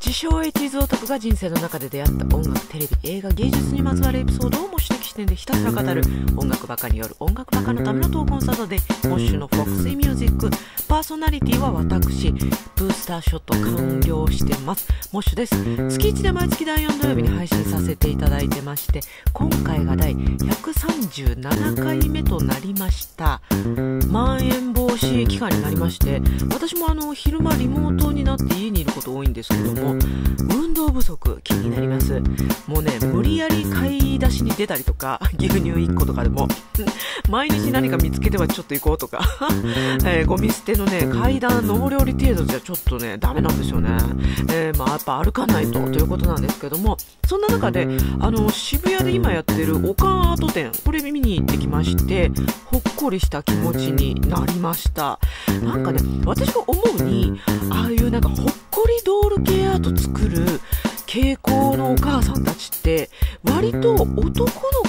自称エイチーズオタクが人生の中で出会った音楽、テレビ、映画、芸術にまつわるエピソードを模した視点でひたすら語る音楽バカによる音楽バカのための投稿サードで、モッシュのフォックスイミュージック、パーソナリティは私、ブースターショット完了してます。モッシュです。月1で毎月第4土曜日に配信させていただいてまして、今回が第137回目となりました。まん延防止期間になりまして、私もあの、昼間リモートになって家にいること多いんですけども、動不足気になります。もうね、無理やり買い出しに出たりとか、牛乳1個とかでも、毎日何か見つけてはちょっと行こうとか、えーゴミ捨てのね、階段、上り下り程度じゃちょっとね、ダメなんですよね。えーまあやっぱ歩かないとということなんですけども、そんな中で、あの、渋谷で今やってるオカンアート展、これ見に行ってきまして、ほっこりした気持ちになりました。なんかね、私が思うに、ああいうなんかほっこりドール系アート作る傾向のお母さんたちって、割と男の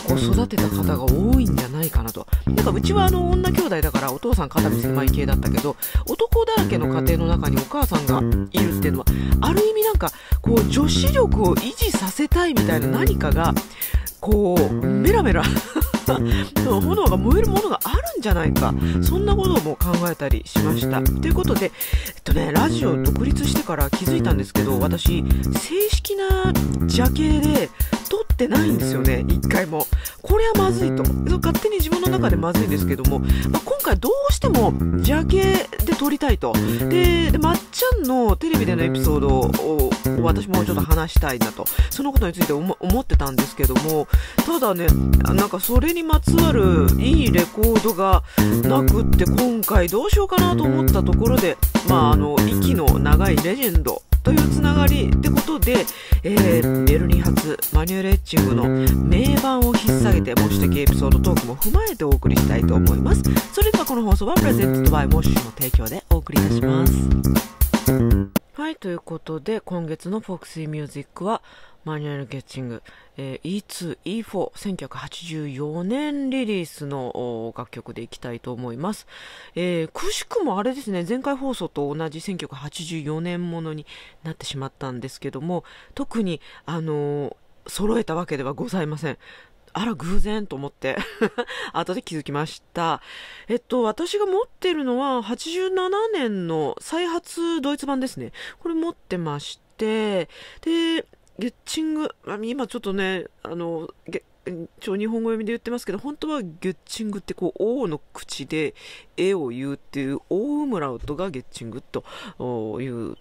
子育てた方が多いんじゃないかなと。なんかうちはあの女兄弟だからお父さん肩身狭い系だったけど、男だらけの家庭の中にお母さんがいるっていうのは、ある意味なんか、こう女子力を維持させたいみたいな何かが、こう、メラメラ炎が燃えるものがあるんじゃないか。そんなことも考えたりしました。ということで、えっとね、ラジオ独立してから気づいたんですけど、私、正式な邪形で撮ってないんですよね、一回も。これはまずいと。勝手に自分の中でまずいんですけども、まあ、今回どうしても邪形で撮りたいと。で、でまっちゃんのテレビでのエピソードを私もちょっと話したいなと。そのことについて思思ってたんですけども、ただね、なんかそれにまつわるいいレコードがなくって今回どうしようかなと思ったところで、まああの、息の長いレジェンドというつながりってことで、えー、ベルリン発マニュエルエッチングの名盤を引っ提げて模試的エピソードトークも踏まえてお送りしたいと思います。それではこの放送はプレゼントバイモッシュの提供でお送りいたします。はい、ということで、今月のフォックスミュージックは、マニュアルゲッチング、えー E2、E4、1984年リリースの楽曲でいきたいと思います。えーくしくもあれですね、前回放送と同じ1984年ものになってしまったんですけども、特に、あのー揃えたわけではございません。あら、偶然と思って、後で気づきました。えっと、私が持ってるのは、87年の再発ドイツ版ですね。これ持ってまして、で、ゲッチング、今ちょっとね、あの、ゲちょ日本語読みで言ってますけど、本当はゲッチングってこう、王の口で絵を言うっていう、オウムラウトがゲッチングという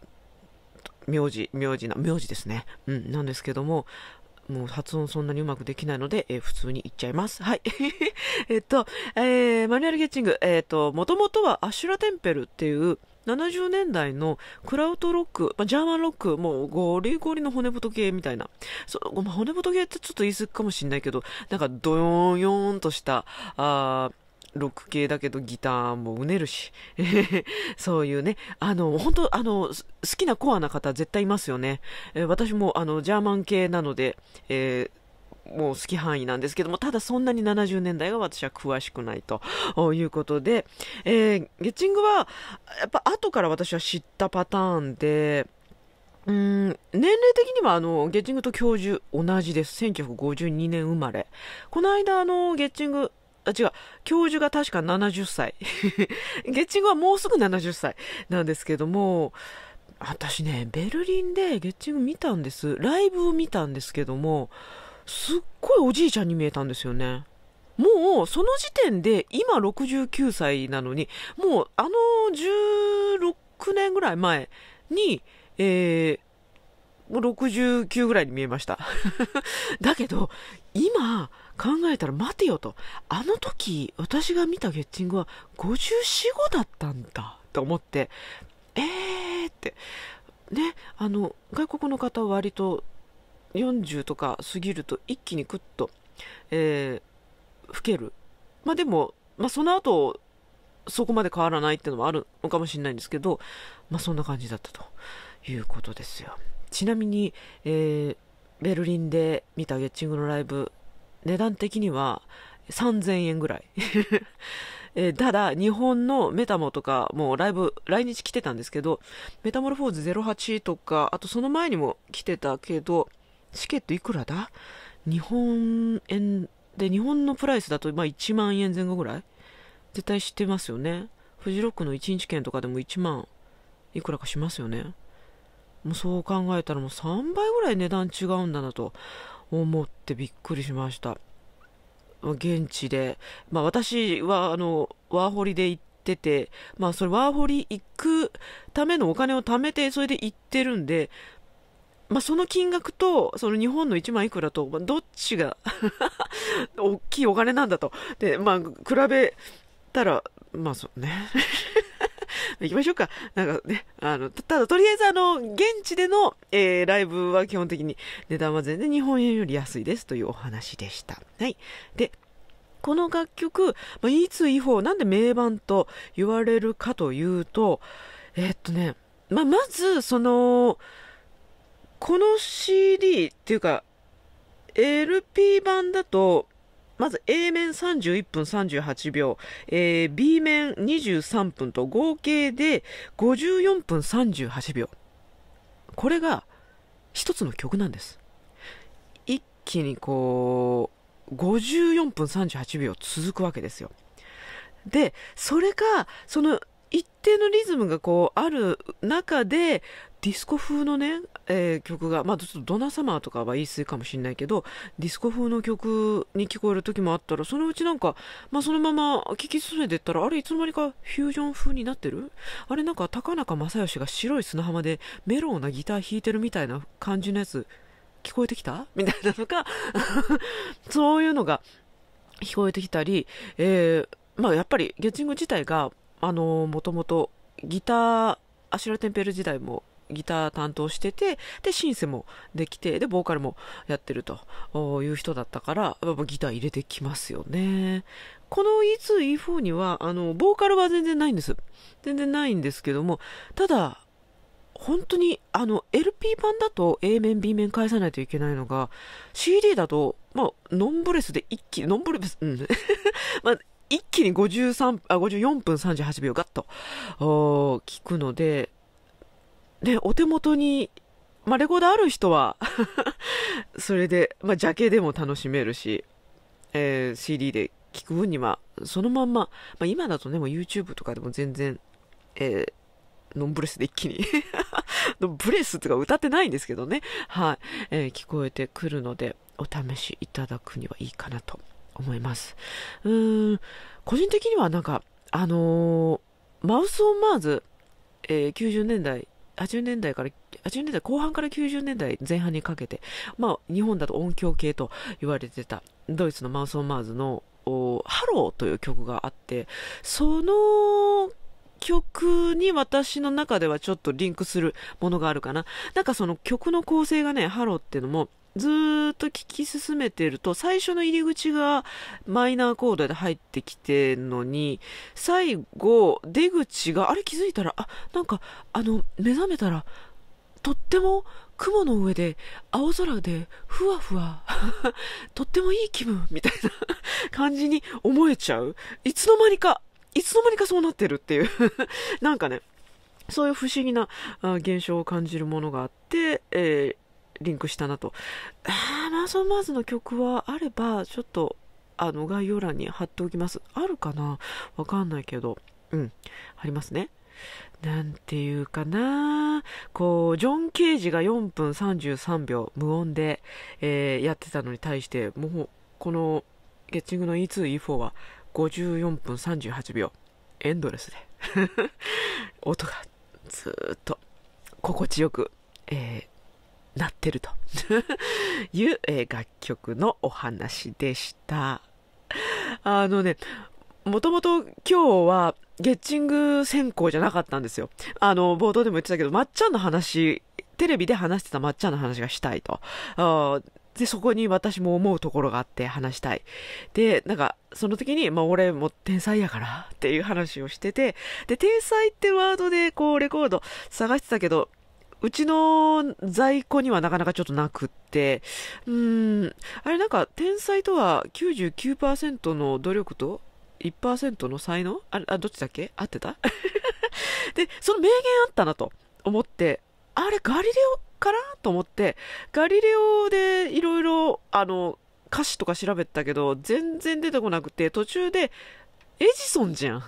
名字、名字な、名字ですね。うん、なんですけども、もう発音そんなにうまくできないので、えー普通に言っちゃいます。はい。えっと、えーマニュアルゲッチング、えっと、もともとはアシュラテンペルっていう、70年代のクラウトロック、まあ、ジャーマンロック、もうゴリゴリの骨太系みたいな。そ、まあ、骨太系ってちょっと言い過ぎかもしれないけど、なんかドヨーンヨーンとした、あロック系だけどギターもうねるし。そういうね、あの、本当あの、好きなコアな方絶対いますよね。えー私もあの、ジャーマン系なので、えーもう好き範囲なんですけども、ただそんなに70年代が私は詳しくないということで、えーゲッチングは、やっぱ後から私は知ったパターンで、うん年齢的にはあのゲッチングと教授同じです。1952年生まれ。この間あのゲッチング、あ、違う、教授が確か70歳。ゲッチングはもうすぐ70歳なんですけども、私ね、ベルリンでゲッチング見たんです。ライブを見たんですけども、すっごいおじいちゃんに見えたんですよね。もう、その時点で、今69歳なのに、もう、あの16年ぐらい前に、えー、もう69ぐらいに見えました。だけど、今、考えたら待てよと。あの時、私が見たゲッチングは54、5だったんだ、と思って、えーって。ね、あの、外国の方は割と40とか過ぎると一気にクッと、えー、老ける。まあでも、まあその後、そこまで変わらないっていうのもあるのかもしれないんですけど、まあそんな感じだったということですよ。ちなみに、えー、ベルリンで見たゲッチングのライブ、値段的には3000円ぐらい。えー、ただ、日本のメタモとか、もうライブ、来日来てたんですけど、メタモルフォーズ08とか、あとその前にも来てたけど、チケットいくらだ？日本円で、日本のプライスだと、まあ1万円前後ぐらい？絶対知ってますよね。フジロックの1日券とかでも1万いくらかしますよね。もうそう考えたらもう3倍ぐらい値段違うんだなと思ってびっくりしました。現地で、まあ私はあの、ワーホリで行ってて、まあそれワーホリ行くためのお金を貯めてそれで行ってるんで、まあその金額と、その日本の1万いくらと、どっちが 大きいお金なんだと。で、まあ比べたら、まあそうね。行きましょうか。なんかね、あの、ただとりあえずあの、現地での、えー、ライブは基本的に値段は全然日本円より安いですというお話でした。はい。で、この楽曲、まあ、いつ以降、なんで名盤と言われるかというと、えー、っとね、まあ、まず、その、この CD っていうか、LP 版だと、まず A 面31分38秒、えー、B 面23分と合計で54分38秒。これが一つの曲なんです。一気にこう、54分38秒続くわけですよ。で、それが、その一定のリズムがこうある中で、ディスコ風のね、えー、曲が、まあ、ちょっとドナサマーとかは言い過ぎかもしれないけど、ディスコ風の曲に聞こえる時もあったら、そのうちなんか、まあ、そのまま聴き進めていったら、あれ、いつの間にかフュージョン風になってる？あれ、なんか、高中正義が白い砂浜でメロウなギター弾いてるみたいな感じのやつ、聞こえてきた？みたいなのが そういうのが聞こえてきたり、えー、まあ、やっぱり、ゲッチング自体が、あの、もともとギター、アシュラテンペル時代もギター担当してて、で、シンセもできて、で、ボーカルもやってるという人だったから、ギター入れてきますよね。この E2、E4 には、あの、ボーカルは全然ないんです。全然ないんですけども、ただ、本当に、あの、LP 版だと A 面、B 面返さないといけないのが、CD だと、まあ、ノンブレスで一気に、ノンブレス、うん。まあ、一気に53あ54分38秒ガッと聞くので、ね、お手元に、まあ、レコードある人は それで、まあ、ジャケでも楽しめるし、えー、CD で聞く分には、そのまんま、まあ、今だとね、もう YouTube とかでも全然、えー、ノンブレスで一気に ブレスとか歌ってないんですけどね。はい。えー、聞こえてくるので、お試しいただくにはいいかなと思います。うーん、個人的にはなんか、あのー、マウス・オン・マーズ、えー、90年代80年代から、80年代後半から90年代前半にかけて、まあ、日本だと音響系と言われてた、ドイツのマウス・オン・マーズの、ハローという曲があって、その曲に私の中ではちょっとリンクするものがあるかな。なんかその曲の構成がね、ハローっていうのも、ずっと聞き進めてると、最初の入り口がマイナーコードで入ってきてんのに、最後、出口が、あれ？気づいたら、あ、なんか、あの、目覚めたら、とっても雲の上で、青空で、ふわふわ、とってもいい気分、みたいな感じに思えちゃう。いつの間にか、いつの間にかそうなってるっていう なんかね、そういう不思議な現象を感じるものがあって、えーリンクしたなと。あマーソン・マーズの曲はあれば、ちょっと、あの、概要欄に貼っておきます。あるかな？わかんないけど。うん。貼りますね。なんていうかな？こう、ジョン・ケージが4分33秒無音で、えー、やってたのに対して、もう、この、ゲッチングの E2、E4 は54分38秒。エンドレスで。音がずっと心地よく、えー、なってると いう、えー、楽曲のお話でした。あのね、もともと今日はゲッチング選考じゃなかったんですよ。あの、冒頭でも言ってたけど、まっちゃんの話、テレビで話してたまっちゃんの話がしたいと。で、そこに私も思うところがあって話したい。で、なんか、その時に、まあ俺も天才やからっていう話をしてて、で、天才ってワードでこうレコード探してたけど、うちの在庫にはなかなかちょっとなくって、うーん、あれなんか天才とは99%の努力と1%の才能？ああ、どっちだっけ？合ってた？で、その名言あったなと思って、あれ、ガリレオかなと思って、ガリレオでいろいろ、あの、歌詞とか調べたけど、全然出てこなくて、途中で、エジソンじゃん。違っ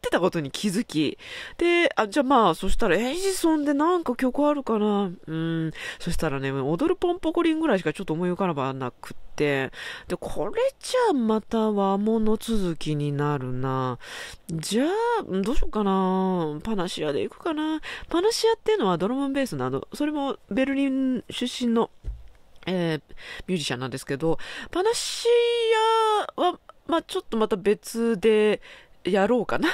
てたことに気づき。で、あ、じゃあまあ、そしたら、エジソンでなんか曲あるかな？うん。そしたらね、踊るポンポコリンぐらいしかちょっと思い浮かばなくって。で、これじゃあまた和物続きになるな。じゃあ、どうしようかな？パナシアで行くかな？パナシアっていうのはドラムベースなど、それもベルリン出身のえー、ミュージシャンなんですけど、パナシアはまあちょっとまた別でやろうかな。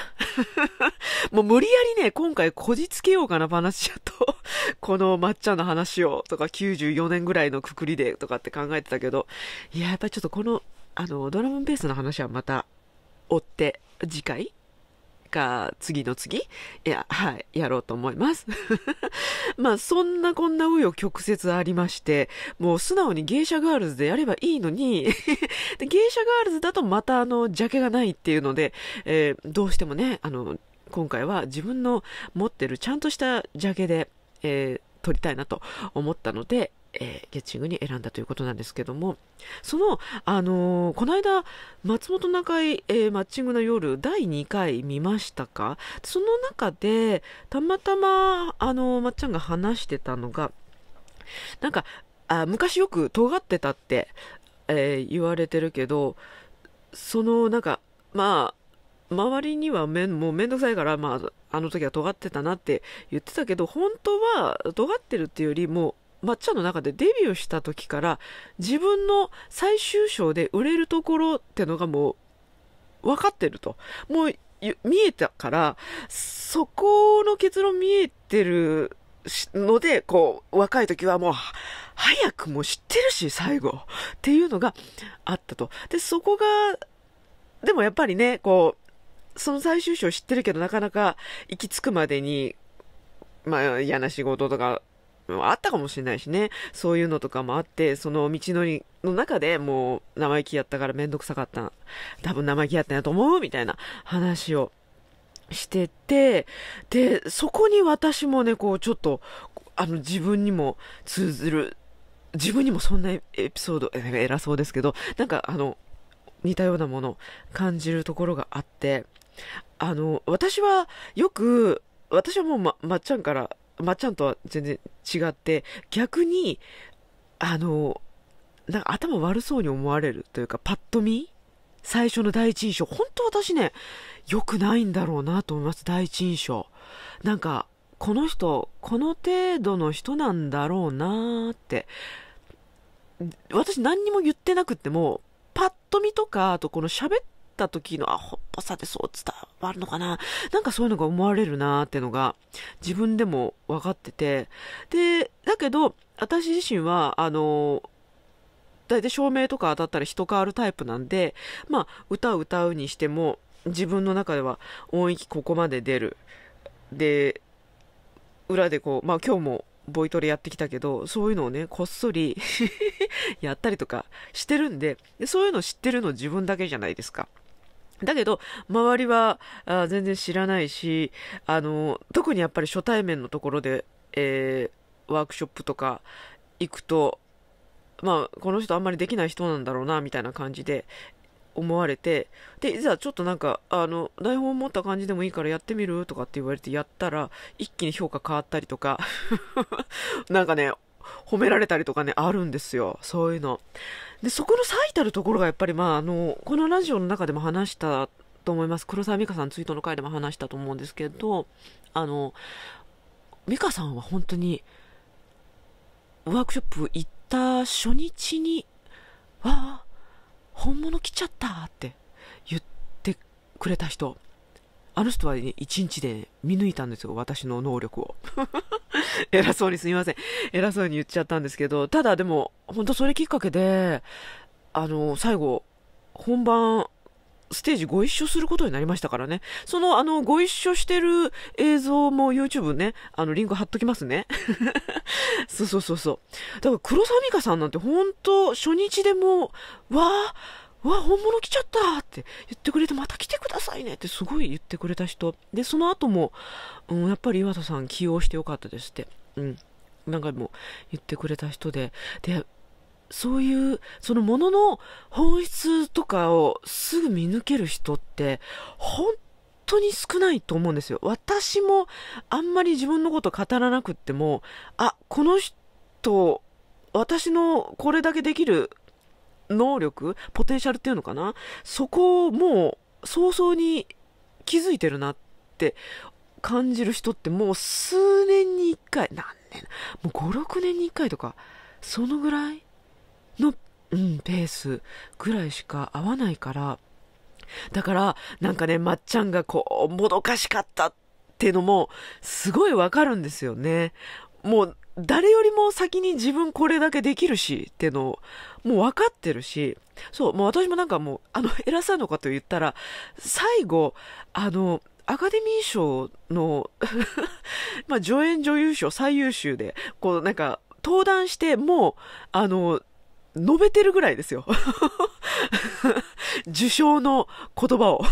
もう無理やりね、今回こじつけようかな、話だと。この抹茶の話を、とか94年ぐらいのくくりで、とかって考えてたけど、いや、やっぱりちょっとこの、あの、ドラムベースの話はまた、追って、次回か次の次？いや、はい、やろうと思います。まあ、そんなこんな紆余曲折ありまして、もう素直に芸者ガールズでやればいいのに で、芸者ガールズだとまたあの、ジャケがないっていうので、えー、どうしてもね、あの、今回は自分の持ってるちゃんとしたジャケで、えー、撮りたいなと思ったので、えー、ゲッチングに選んだということなんですけども、その、あのー、この間、松本中井、えー、マッチングの夜、第2回見ましたか？その中で、たまたま、あのー、まっちゃんが話してたのが、なんか、あ昔よく尖ってたって、え言われてるけど、その、なんか、まあ、周りにはめもうめんどくさいから、まあ、あの時は尖ってたなって言ってたけど、本当は尖ってるっていうよりも、抹茶の中でデビューした時から自分の最終章で売れるところってのがもう分かってると。もう見えたから、そこの結論見えてるので、こう、若い時はもう、早くも知ってるし、最後。っていうのがあったと。で、そこが、でもやっぱりね、こう、その最終章知ってるけど、なかなか行き着くまでに、まあ、嫌な仕事とか、あったかもしれないしね。そういうのとかもあって、その道のりの中でもう生意気やったからめんどくさかった。多分生意気やったんやと思うみたいな話をしてて、で、そこに私もね、こうちょっと、あの自分にも通ずる、自分にもそんなエピソード、偉そうですけど、なんかあの、似たようなもの感じるところがあって、あの、私はよく、私はもうま、まっちゃんからまっちゃんとは全然違って、逆に、あの、なんか頭悪そうに思われるというか、パッと見最初の第一印象。本当私ね、良くないんだろうなと思います、第一印象。なんか、この人、この程度の人なんだろうなって。私何にも言ってなくても、パッと見とか、あとこの喋っった時のアホっぽさでそう伝わるのかななんかそういうのが思われるなってのが自分でも分かってて。で、だけど、私自身は、あの、大体照明とか当たったら人変わるタイプなんで、まあ、歌を歌うにしても、自分の中では音域ここまで出る。で、裏でこう、まあ今日もボイトレやってきたけど、そういうのをね、こっそり やったりとかしてるんでで、そういうの知ってるの自分だけじゃないですか。だけど、周りはあ全然知らないし、あの、特にやっぱり初対面のところで、えー、ワークショップとか行くと、まあ、この人あんまりできない人なんだろうな、みたいな感じで思われて、で、いざちょっとなんか、あの、台本持った感じでもいいからやってみる？とかって言われてやったら、一気に評価変わったりとか、なんかね、褒められたりとかね、あるんですよ。そういうの。で、そこの最たるところがやっぱり、まあ、あの、このラジオの中でも話したと思います。黒沢美香さんツイートの回でも話したと思うんですけど、あの、美香さんは本当に、ワークショップ行った初日に、わあ、本物来ちゃったって言ってくれた人。あの人は、ね、一日で見抜いたんですよ、私の能力を。偉そうにすみません。偉そうに言っちゃったんですけど、ただでも、本当それきっかけで、あの、最後、本番、ステージご一緒することになりましたからね。その、あの、ご一緒してる映像も YouTube ね、あの、リンク貼っときますね。そうそうそうそう。だから、黒沢美香さんなんて本当初日でも、わあ、うわ、本物来ちゃったって言ってくれて、また来てくださいねってすごい言ってくれた人。で、その後も、うん、やっぱり岩田さん起用してよかったですって。うん。なんかもう言ってくれた人で。で、そういう、そのものの本質とかをすぐ見抜ける人って、本当に少ないと思うんですよ。私もあんまり自分のこと語らなくっても、あ、この人、私のこれだけできる能力、ポテンシャルっていうのかな？そこをもう早々に気づいてるなって感じる人ってもう数年に一回、何年？もう5、6年に一回とか、そのぐらいの、うん、ペースぐらいしか合わないから、だから、なんかね、まっちゃんがこう、もどかしかったっていうのも、すごいわかるんですよね。もう、誰よりも先に自分これだけできるしっていうのをもう分かってるし、そう、もう私もなんかもう、あの、偉さのかと言ったら、最後、あの、アカデミー賞の まあ、助演女優賞最優秀で、こう、なんか、登壇して、もう、あの、述べてるぐらいですよ。受賞の言葉を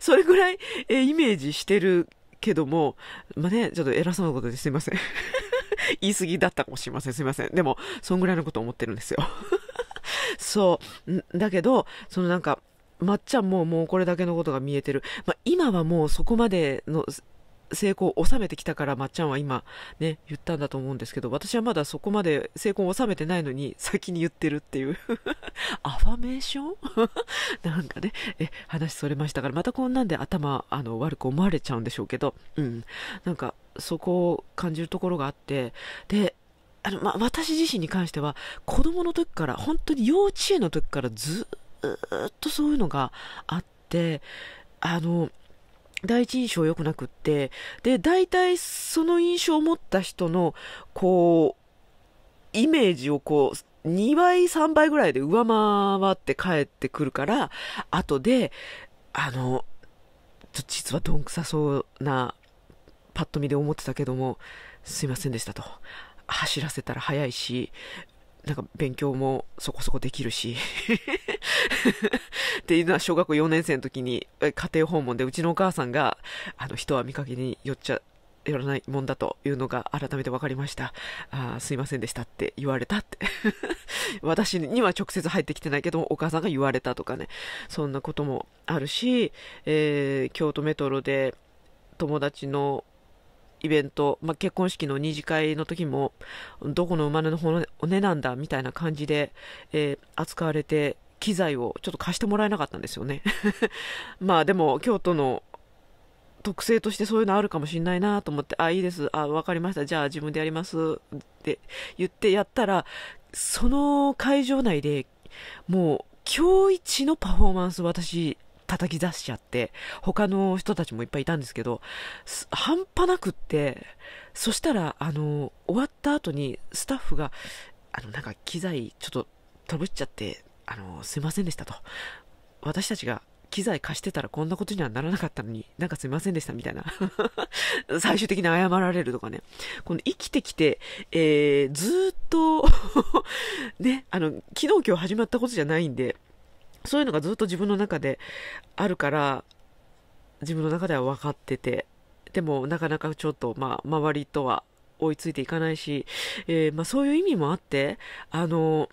それぐらい、えイメージしてるけども、まあね、ちょっと偉そうなことですいません 言い過ぎだったかもしれません。すいません。でも、そんぐらいのこと思ってるんですよ。そう。だけど、そのなんか、まっちゃんももうこれだけのことが見えてる。まあ、今はもうそこまでの成功を収めてきたからまっちゃんは今ね言ったんだと思うんですけど私はまだそこまで成功を収めてないのに先に言ってるっていう。アファメーション？なんかねえ話それましたからまたこんなんで頭あの悪く思われちゃうんでしょうけどうん。なんかそこを感じるところがあってであの、ま私自身に関しては子供の時から本当に幼稚園の時からずっとそういうのがあってあの第一印象良くなくって、で、大体その印象を持った人の、こう、イメージをこう、2倍、3倍ぐらいで上回って帰ってくるから、後で、あの、実はどんくさそうな、パッと見で思ってたけども、すいませんでしたと。走らせたら速いし、なんか勉強もそこそこできるし っていうのは小学校4年生の時に家庭訪問でうちのお母さんがあの人は見かけによっちゃやらないもんだというのが改めて分かりました。あすいませんでしたって言われたって 私には直接入ってきてないけどお母さんが言われたとかね。そんなこともあるし、えー、京都メトロで友達のイベント、まあ、結婚式の二次会の時も、どこの生まれの骨なんだみたいな感じで、えー、扱われて、機材をちょっと貸してもらえなかったんですよね。まあでも、京都の特性としてそういうのあるかもしれないなと思って、あ、いいです。あ、わかりました。じゃあ自分でやります。って言ってやったら、その会場内でもう、今日一のパフォーマンス私叩き出しちゃって、他の人たちもいっぱいいたんですけど、半端なくって、そしたら、あの、終わった後にスタッフが、あの、なんか機材ちょっと飛ぶっちゃって、あの、すいませんでしたと。私たちが機材貸してたらこんなことにはならなかったのに、なんかすいませんでしたみたいな。最終的に謝られるとかね。この生きてきて、えー、ずっと ね、あの、昨日今日始まったことじゃないんで、そういうのがずっと自分の中であるから、自分の中では分かってて、でもなかなかちょっと、まあ、周りとは追いついていかないし、えー、まあ、そういう意味もあって、あの、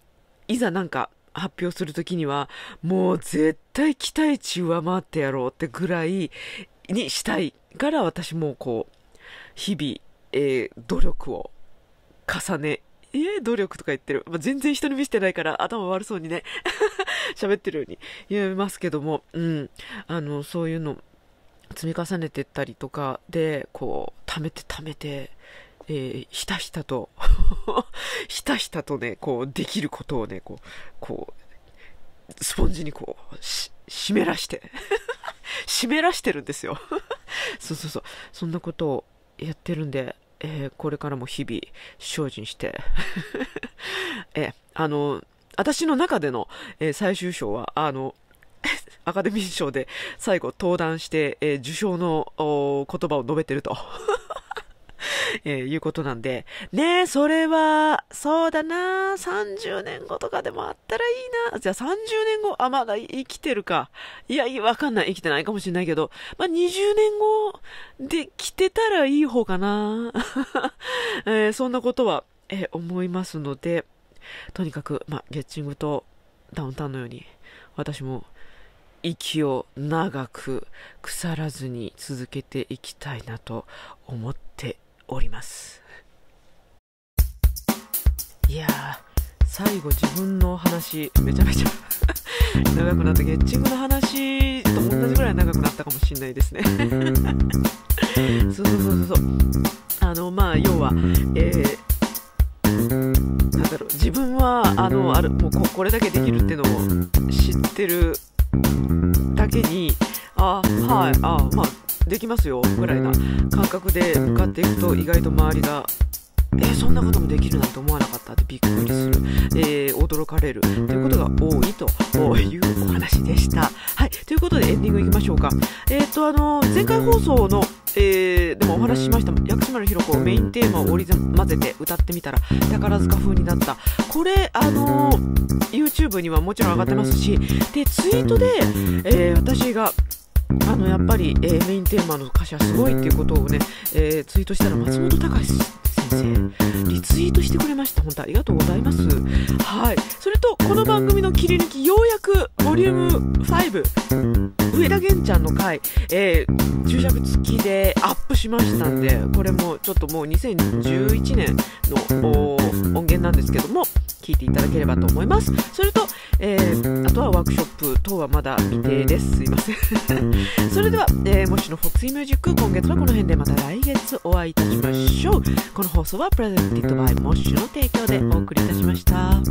いざなんか発表するときには、もう絶対期待値上回ってやろうってぐらいにしたいから私もこう、日々、えー、努力を重ねえ努力とか言ってる。まあ、全然人に見せてないから頭悪そうにね 喋ってるように言えますけども、うん。あの、そういうの積み重ねてったりとかで、こう、貯めて貯めて、えー、ひたひたと ひたひたとね、こう、できることをね、こう、こう、スポンジにこう、し、湿らして 湿らしてるんですよ。そうそうそう。そんなことをやってるんで、えー、これからも日々精進して。えあの私の中での、えー、最終章はあのアカデミー賞で最後登壇して、え、受賞の言葉を述べてると。えーいうことなんで、ねえ、それは、そうだな、30年後とかでもあったらいいな。じゃあ30年後、あ、まだ生きてるか。いや、わかんない。生きてないかもしれないけど、まあ、20年後で来てたらいい方かな。えーそんなことは、えー思いますので、とにかく、まあ、ゲッチングとダウンタウンのように、私も息を長く腐らずに続けていきたいなと思っております。いやー、最後自分の話、めちゃめちゃ 長くなった。ゲッチングの話と同じぐらい長くなったかもしれないですね。そ うそうそうそうそう。あの、まあ、要は、えーなんだろう自分はあのあるもうここれだけできるってのを知ってるだけにあはいあまあできますよぐらいな感覚で向かっていくと意外と周りがえーそんなこともできるなんて思わなかったってびっくりする、えー驚かれるということが多いというお話でした。はい、ということでエンディングいきましょうか。えっ、と、あの、前回放送の、えーでもお話ししました、薬師丸ひろ子メインテーマを織り交ぜて歌ってみたら宝塚風になった。これ、あの YouTube にはもちろん上がってますし、で、ツイートで、えー私が、あの、やっぱり、えーメインテーマの歌詞はすごいっていうことをね、えーツイートしたら松本隆先生、リツイートしてくれました。本当ありがとうございます。はい。それと、この番組の切り抜き、ようやく、ボリューム5、上田源ちゃんの回、えー注釈付きでアップしましたんで、これもちょっともう2011年の音源なんですけども、聞いていただければと思います。それと、えーあとはワークショップ等はまだ未定です。すいません。それでは、えー、もしの FOX ミュージック、今月はこの辺でまた来月お会いいたしましょう。この放送はプレゼンティッドバイモッシュの提供でお送りいたしました。